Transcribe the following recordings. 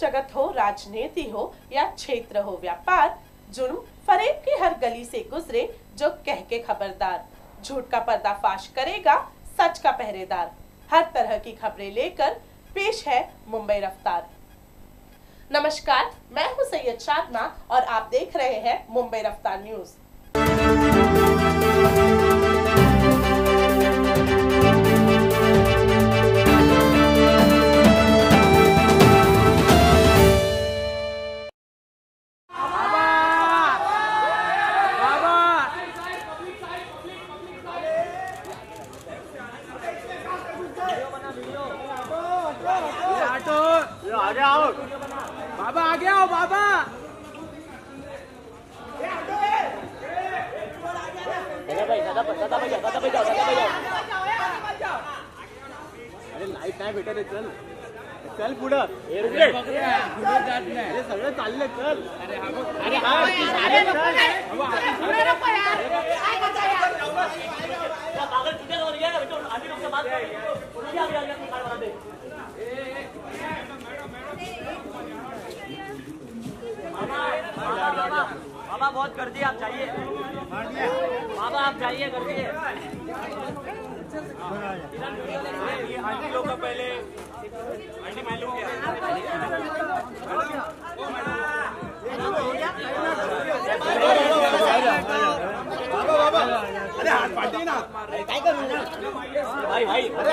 जगत हो, राजनीति हो या क्षेत्र हो, व्यापार, जुर्म, फरेब की हर गली से गुजरे जो कह के खबरदार। झूठ का पर्दाफाश करेगा, सच का पहरेदार। हर तरह की खबरें लेकर पेश है मुंबई रफ्तार। नमस्कार, मैं हूँ सैयद शादना और आप देख रहे हैं मुंबई रफ्तार न्यूज़। बाबा आ गया हो बाबा। अरे लाइट नाही भेटत आहे, चल. चल पुढं. अरे सगळं चाललंय चल. अरे हा बाबा बहुत कर दिया आप जाइए। बाबा, आप जाइए कर दिए आंटी लोग पहले आंटी मैं लूँ भाई भाई, अरे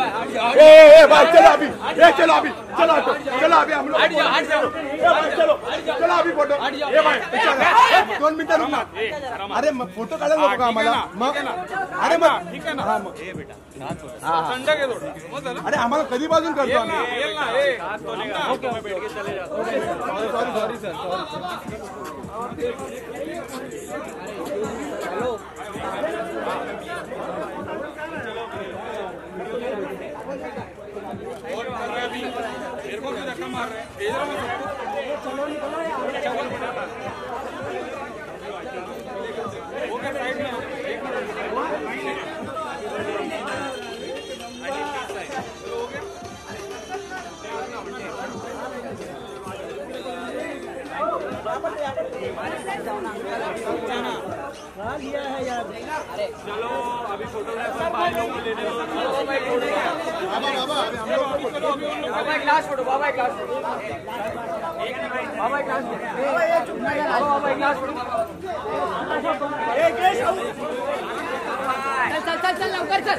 ए ए भाई चलो अभी ए चलो अभी चलो हटो चलो अभी हम लोग चलो चलो अभी फ़ोटो ए भाई दोन मिनिटं रुक अरे मग फ़ोटो काढायला नको का आम्हाला मग अरे मग ठीक आहे ना हा मग. अरे आम्हाला कधीपासून करतो आम्ही सॉरी सॉरी सर साइड में बाबा बाबा अभी हम लोग बाबा एक लास्ट फ़ोटो बाबा एक लास्ट फ़ोटो बाबा एक लास्ट फ़ोटो बाबा बाबा एक लास्ट फ़ोटो चल चल चल चल लवकर चल।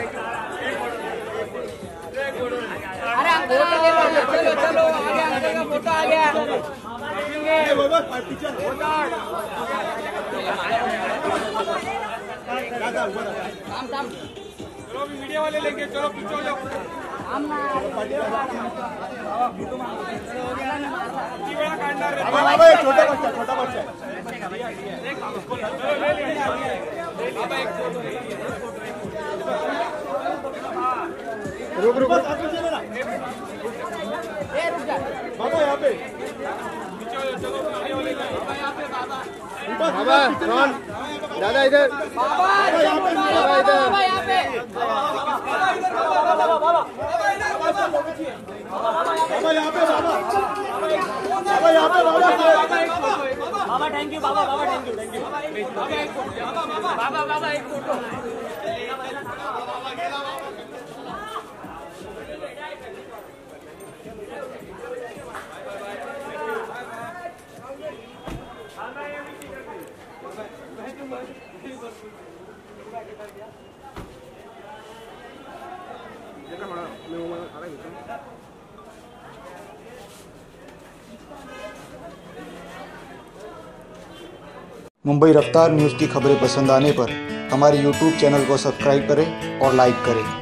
अरे अंदर चलो चलो आ गया अंदर का फ़ोटो आ गया। काम काम मीडिया वाले लेंगे चलो पीछे हो जाओ छोटा बच्चा छोटा बच्चा. रुक रुक बस आप बाबा यहाँ पे बाबा कौन? दादा इधर। बाबा इधर। बाबा बाबा यहाँ पे बाबा बाबा एक फ़ोटो मुंबई रफ्तार न्यूज़ की खबरें पसंद आने पर हमारे यूट्यूब चैनल को सब्सक्राइब करें और लाइक करें।